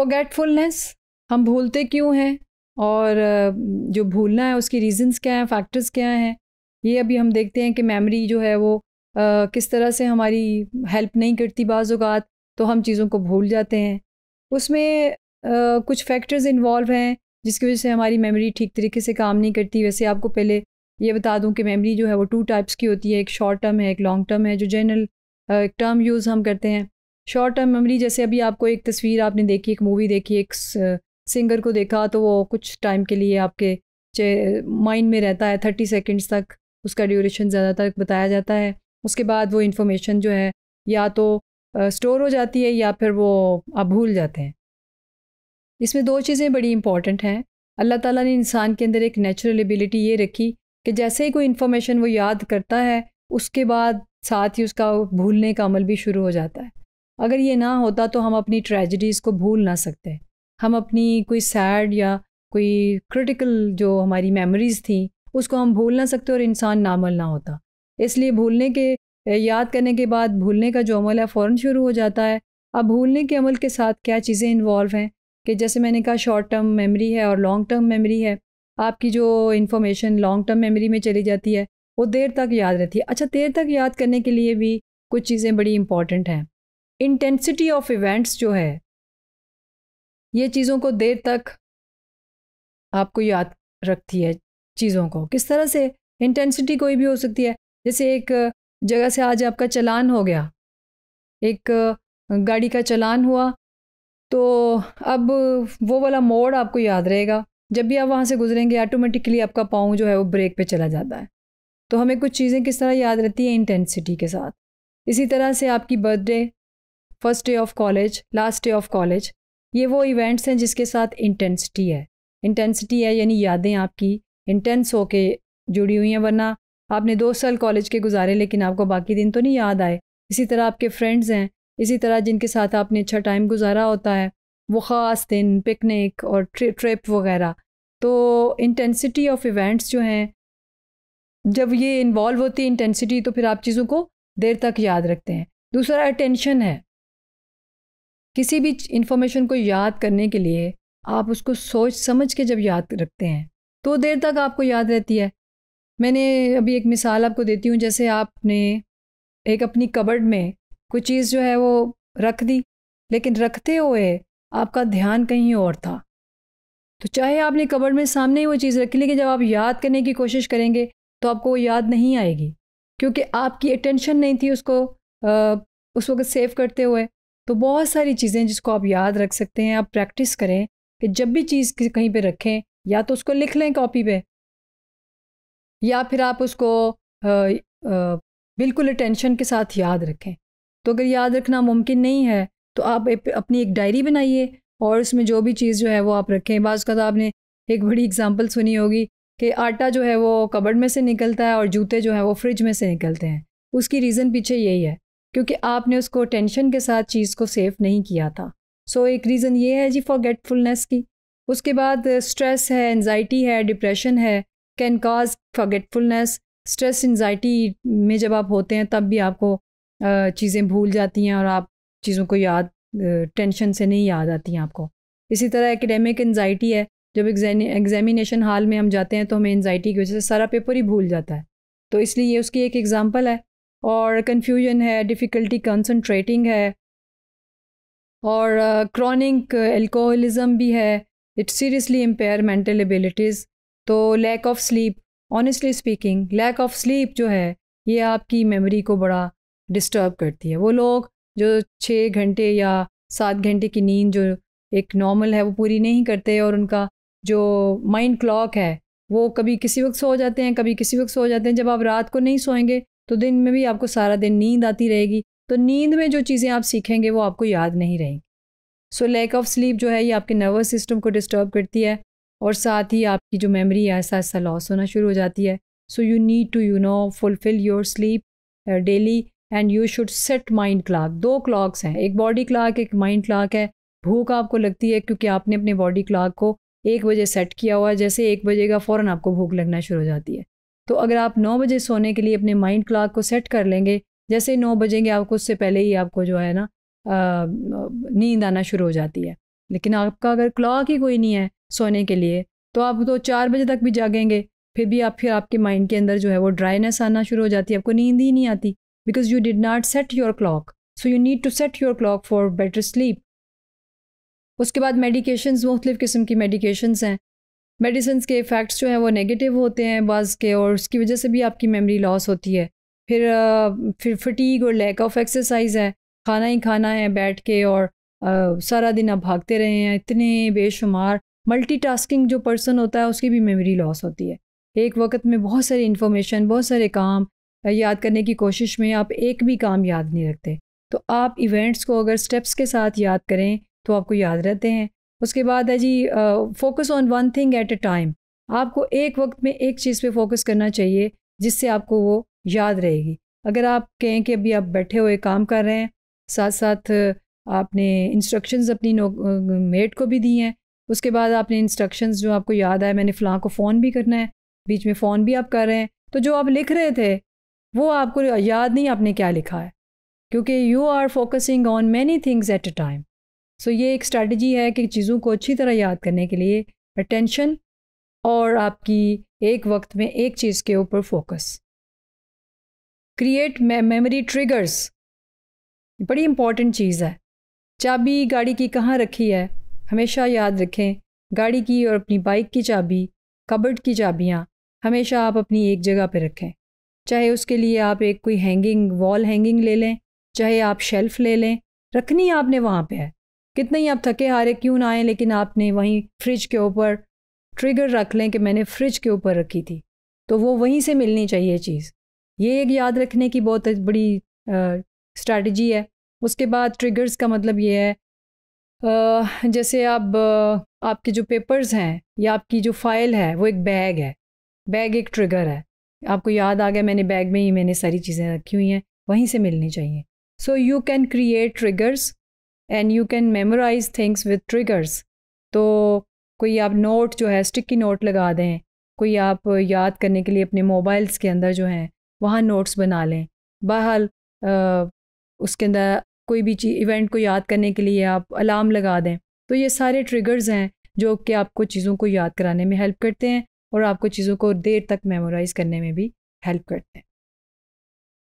Forgetfulness हम भूलते क्यों हैं? और जो भूलना है उसकी रीजंस क्या हैं फैक्टर्स क्या हैं? ये अभी हम देखते हैं कि मेमोरी जो है वो आ, किस तरह से हमारी हेल्प नहीं करती बाज़ात तो हम चीज़ों को भूल जाते हैं। उसमें आ, कुछ फैक्टर्स इन्वॉल्व हैं जिसकी वजह से हमारी मेमोरी ठीक तरीके से काम नहीं करती। वैसे आपको पहले ये बता दूँ कि मेमोरी जो है वो टू टाइप्स की होती है एक शॉर्ट टर्म है एक लॉन्ग टर्म है जो जनरल एक टर्म यूज़ हम करते हैं। शॉर्ट टर्म मेमोरी जैसे अभी आपको एक तस्वीर आपने देखी, एक मूवी देखी, एक सिंगर को देखा तो वो कुछ टाइम के लिए आपके माइंड में रहता है थर्टी सेकेंड्स तक, उसका ड्यूरेशन ज़्यादा तक बताया जाता है। उसके बाद वो इन्फॉर्मेशन जो है, या तो स्टोर हो जाती है, या फिर वो आप भूल जाते हैं। इसमें दो चीज़ें बड़ी इंपॉर्टेंट हैं। अल्लाह ताला ने इंसान के अंदर एक नेचुरल एबिलिटी ये रखी कि जैसे ही कोई इन्फॉर्मेशन वो याद करता है, उसके बाद साथ ही उसका भूलने का अमल भी शुरू हो जाता है। अगर ये ना होता तो हम अपनी ट्रेजिडीज़ को भूल ना सकते। हम अपनी कोई सैड या कोई क्रिटिकल जो हमारी मेमोरीज़ थी, उसको हम भूल ना सकते और इंसान नामल ना होता। इसलिए भूलने के याद करने के बाद भूलने का जो अमल है फ़ौर शुरू हो जाता है। अब भूलने के अमल के साथ क्या चीज़ें इन्वॉल्व हैं? कि जैसे मैंने कहा शॉर्ट टर्म मेमोरी है और लॉन्ग टर्म मेमोरी है। आपकी जो इन्फॉर्मेशन लॉन्ग टर्म मेमोरी में चली जाती है, वो देर तक याद रहती है। अच्छा देर तक याद करने के लिए भी कुछ चीज़ें बड़ी इंपॉर्टेंट हैं। इंटेंसिटी ऑफ़ इवेंट्स जो है, ये चीज़ों को देर तक आपको याद रखती है चीज़ों को। किस तरह से इंटेंसिटी कोई भी हो सकती है, जैसे एक जगह से आज आपका चलान हो गया, एक गाड़ी का चलान हुआ तो अब वो वाला मोड़ आपको याद रहेगा। जब भी आप वहाँ से गुजरेंगे ऑटोमेटिकली आपका पाँव जो है वो ब्रेक पे चला जाता है। तो हमें कुछ चीज़ें किस तरह याद रहती हैं इंटेंसिटी के साथ? इसी तरह से आपकी birthday first day of college, last day of college, ये वो इवेंट्स हैं जिसके साथ इंटेंसिटी है। इंटेंसिटी है यानी यादें आपकी इंटेंस होके जुड़ी हुई हैं, वरना आपने दो साल कॉलेज के गुजारे लेकिन आपको बाकी दिन तो नहीं याद आए। इसी तरह आपके फ्रेंड्स हैं, इसी तरह जिनके साथ आपने अच्छा टाइम गुजारा होता है, वो ख़ास दिन, पिकनिक और ट्रिप वगैरह। तो इंटेंसिटी ऑफ़ इवेंट्स जो हैं, जब ये इन्वॉल्व होती है इंटेंसिटी तो फिर आप चीज़ों को देर तक याद रखते हैं। दूसरा, अटेंशन है। किसी भी इंफॉर्मेशन को याद करने के लिए आप उसको सोच समझ के जब याद रखते हैं तो देर तक आपको याद रहती है। मैंने अभी एक मिसाल आपको देती हूँ जैसे आपने एक अपनी कबर्ड में कोई चीज़ जो है वो रख दी लेकिन रखते हुए आपका ध्यान कहीं और था। तो चाहे आपने कबर्ड में सामने ही वो चीज़ रखी लेकिन जब आप याद करने की कोशिश करेंगे तो आपको वो याद नहीं आएगी क्योंकि आपकी अटेंशन नहीं थी उसको आ, उस वक्त सेव करते हुए। तो बहुत सारी चीज़ें जिसको आप याद रख सकते हैं आप प्रैक्टिस करें कि जब भी चीज़ कहीं पे रखें या तो उसको लिख लें कॉपी पे या फिर आप उसको आ, आ, बिल्कुल अटेंशन के साथ याद रखें। तो अगर याद रखना मुमकिन नहीं है तो आप अपनी एक डायरी बनाइए और उसमें जो भी चीज़ जो है वो आप रखें। बाज़ का तो आपने एक बड़ी एग्जांपल सुनी होगी कि आटा जो है वो कबड़ में से निकलता है और जूते जो है वो फ्रिज में से निकलते हैं। उसकी रीज़न पीछे यही है। क्योंकि आपने उसको टेंशन के साथ चीज़ को सेव नहीं किया था। सो so, एक रीज़न ये है जी फॉरगेटफुलनेस की। उसके बाद स्ट्रेस है एनजाइटी है डिप्रेशन है can cause forgetfulness stress anxiety में जब आप होते हैं तब भी आपको चीज़ें भूल जाती हैं और आप चीज़ों को याद टेंशन से नहीं याद आती हैं आपको। इसी तरह एकेडमिक एनजाइटी है। जब एग्जामिनेशन हाल में हम जाते हैं तो हमें एनजाइटी की वजह से सारा पेपर ही भूल जाता है। तो इसलिए ये उसकी एक एग्ज़ाम्पल है। और कन्फ्यूज़न है डिफ़िकल्टी कंसनट्रेटिंग है और क्रॉनिक एल्कोहलिज्म भी है। It seriously impair mental abilities तो lack of sleep honestly speaking lack of sleep जो है, ये आपकी मेमोरी को बड़ा डिस्टर्ब करती है। वो लोग जो छः घंटे या सात घंटे की नींद जो एक नॉर्मल है, वो पूरी नहीं करते और उनका जो माइंड क्लॉक है, वो कभी किसी वक्त सो जाते हैं, कभी किसी वक्त सो जाते हैं। जब आप रात को नहीं सोएँगे तो दिन में भी आपको सारा दिन नींद आती रहेगी। तो नींद में जो चीज़ें आप सीखेंगे वो आपको याद नहीं रहेंगी। सो लैक ऑफ़ स्लीप जो है ये आपके नर्वस सिस्टम को डिस्टर्ब करती है और साथ ही आपकी जो मेमोरी है, ऐसा ऐसा लॉस होना शुरू हो जाती है। So you need to you know fulfil your sleep daily and you should set mind clock दो क्लॉक्स हैं, एक बॉडी क्लाक एक माइंड क्लाक है। भूख आपको लगती है क्योंकि आपने अपने बॉडी क्लाक को एक बजे सेट किया हुआ है, जैसे एक बजे का फ़ौरन आपको भूख लगना शुरू हो जाती है। तो अगर आप नौ बजे सोने के लिए अपने माइंड क्लाक को सेट कर लेंगे, जैसे नौ बजेंगे आपको उससे पहले ही आपको जो है ना नींद आना शुरू हो जाती है। लेकिन आपका अगर क्लॉक ही कोई नहीं है सोने के लिए तो आप तो चार बजे तक भी जागेंगे, फिर भी आप, फिर आपके माइंड के अंदर जो है वो ड्राइनेस आना शुरू हो जाती है, आपको नींद ही नहीं आती because you did not set your clock so you need to set your clock for better sleep उसके बाद मेडिकेशन मुख्तलिफ़ किस्म की मेडिकेशन हैं। मेडिसिन के इफ़ेक्ट्स जो हैं वो नेगेटिव होते हैं बाज़ के और उसकी वजह से भी आपकी मेमोरी लॉस होती है। फिर फिर फटीक और लैक ऑफ़ एक्सरसाइज है खाना ही खाना है बैठ के और आ, सारा दिन आप भागते रहे हैं इतने बेशुमार मल्टीटास्किंग जो पर्सन होता है उसकी भी मेमोरी लॉस होती है। एक वक्त में बहुत सारी इन्फॉर्मेशन बहुत सारे काम याद करने की कोशिश में आप एक भी काम याद नहीं रखते। तो आप इवेंट्स को अगर स्टेप्स के साथ याद करें तो आपको याद रहते हैं। उसके बाद है जी focus on one thing at a time आपको एक वक्त में एक चीज़ पे फोकस करना चाहिए, जिससे आपको वो याद रहेगी। अगर आप कहें कि अभी आप बैठे हुए काम कर रहे हैं साथ साथ आपने इंस्ट्रक्शंस अपनी मेट को भी दी हैं, उसके बाद आपने इंस्ट्रक्शंस जो आपको याद आए, मैंने फ़लाँ को फ़ोन भी करना है, बीच में फ़ोन भी आप कर रहे हैं तो जो आप लिख रहे थे, वो आपको याद नहीं आपने क्या लिखा है। क्योंकि you are focusing on many things at a time so ये एक स्ट्रैटेजी है कि चीज़ों को अच्छी तरह याद करने के लिए अटेंशन और आपकी एक वक्त में एक चीज़ के ऊपर फोकस क्रिएट मेमोरी ट्रिगर्स बड़ी इंपॉर्टेंट चीज़ है। चाबी गाड़ी की कहाँ रखी है? हमेशा याद रखें, गाड़ी की और अपनी बाइक की चाबी कबर्ड की चाबियाँ, हमेशा आप अपनी एक जगह पर रखें। चाहे उसके लिए आप एक कोई हैंगिंग वॉल हैंगिंग ले लें, चाहे आप शेल्फ़ ले लें, रखनी आपने वहाँ पे है। कितने ही आप थके हारे क्यों ना आए लेकिन आपने वहीं फ्रिज के ऊपर ट्रिगर रख लें कि मैंने फ्रिज के ऊपर रखी थी। तो वो वहीं से मिलनी चाहिए चीज़। ये एक याद रखने की बहुत बड़ी स्ट्रैटेजी है। उसके बाद ट्रिगर्स का मतलब ये है आ, जैसे आप आपके जो पेपर्स हैं या आपकी जो फ़ाइल है वो एक बैग है। बैग एक ट्रिगर है। आपको याद आ गया मैंने बैग में ही मैंने सारी चीज़ें रखी हुई हैं वहीं से मिलनी चाहिए। So you can create triggers and you can memorise things with triggers तो कोई आप नोट जो है स्टिकी नोट लगा दें, कोई आप याद करने के लिए अपने मोबाइल्स के अंदर जो हैं, वहाँ नोट्स बना लें। बहरहाल उसके अंदर कोई भी चीज़ इवेंट को याद करने के लिए आप अलार्म लगा दें। तो ये सारे ट्रिगर्स हैं, जो कि आपको चीज़ों को याद कराने में हेल्प करते हैं और आपको चीज़ों को देर तक मेमोराइज़ करने में भी हेल्प करते हैं।